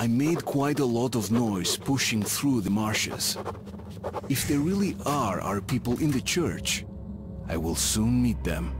I made quite a lot of noise pushing through the marshes. If there really are our people in the church, I will soon meet them.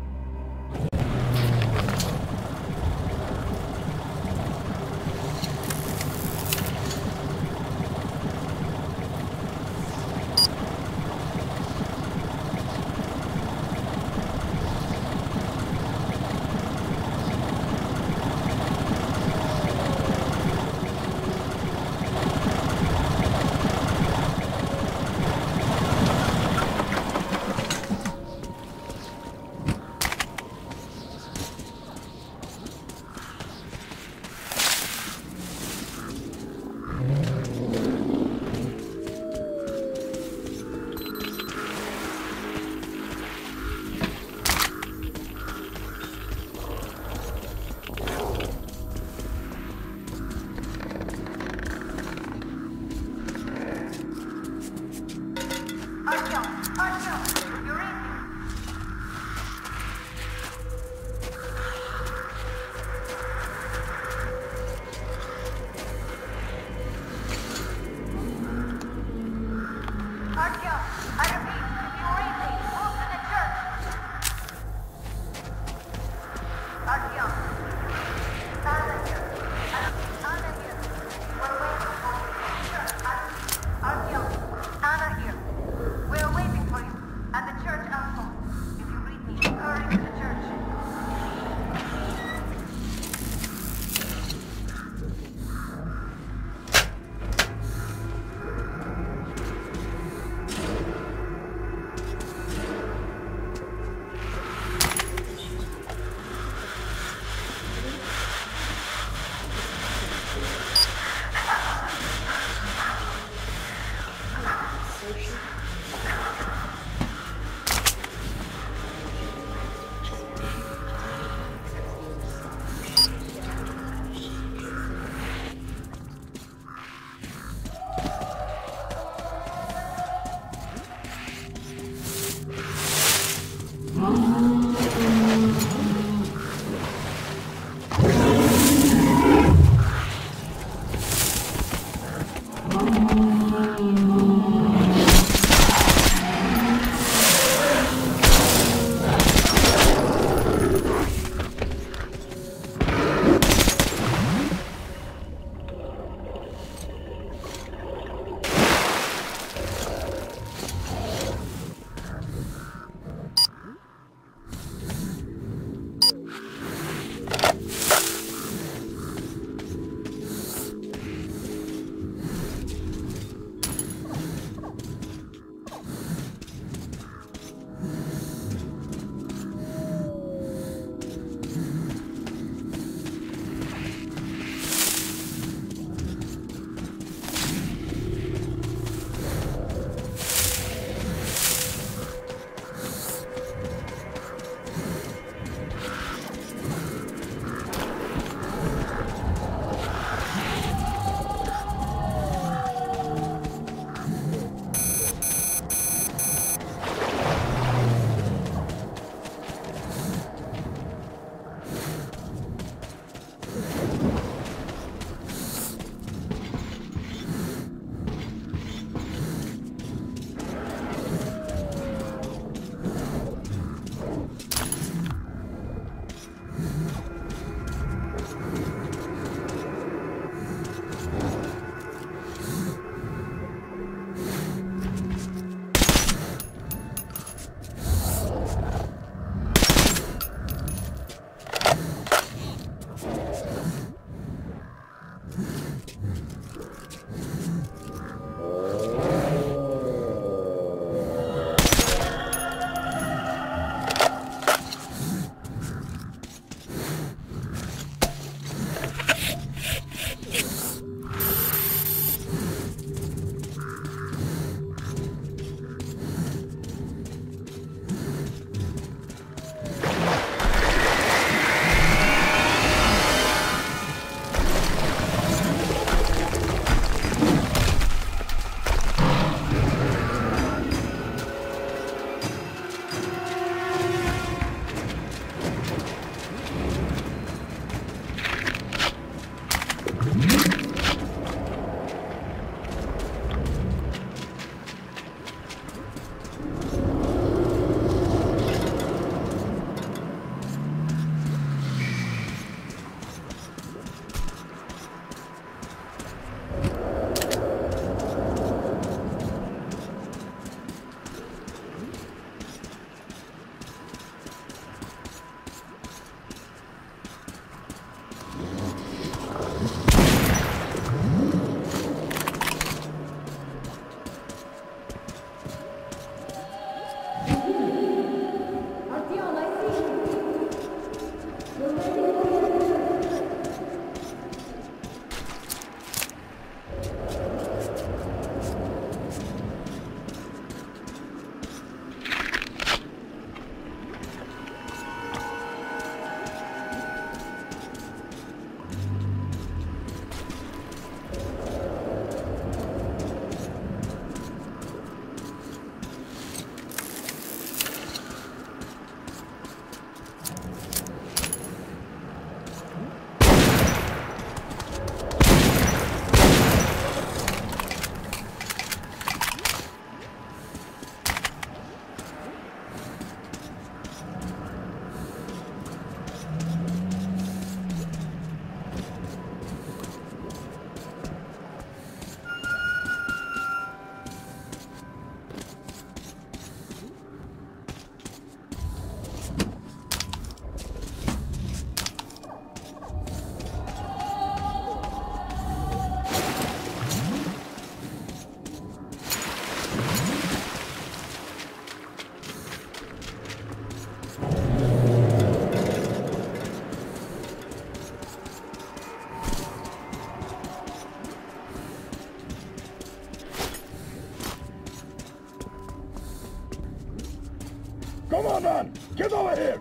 Come on, man! Get over here!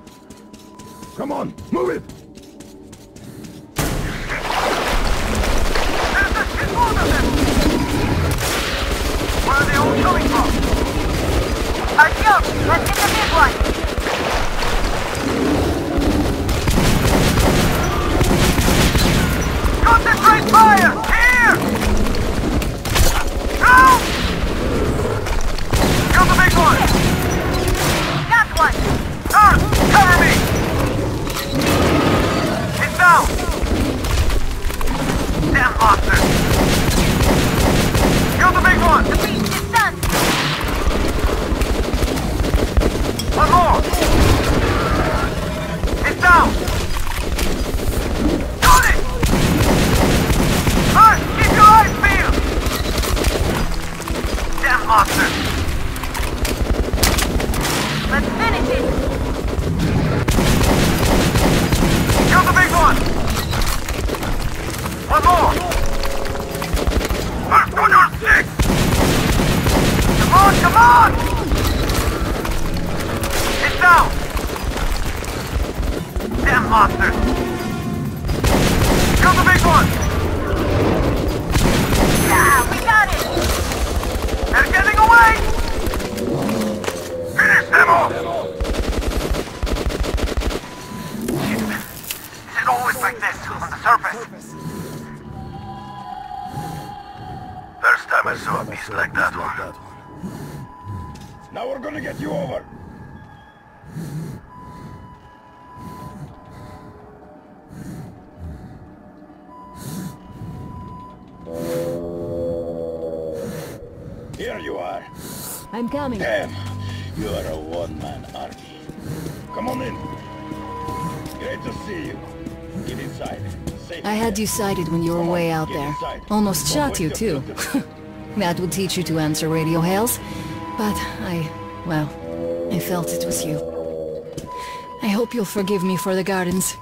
Come on, move it! On! It's down! Damn monsters! Kill the big one! Yeah, we got it! They're Here you are. I'm coming. Damn, you are a one-man army. Come on in. Great to see you. Get inside. Safe I had you sighted when you were Come on, way out there. inside. Almost Don't shot you too. that would teach you to answer radio hails. But I, well, I felt it was you. I hope you'll forgive me for the gardens.